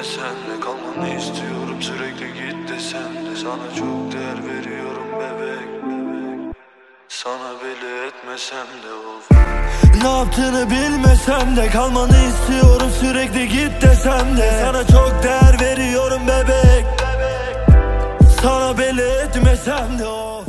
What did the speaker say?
etmesen de Kalmanı istiyorum. Sürekli git desem de Sana çok değer veriyorum bebek, bebek. Sana belli etmesem de of. Ne yaptığını bilmesem de Kalmanı istiyorum. Sürekli git desem de Sana çok değer veriyorum bebek. Sana belli etmesem de o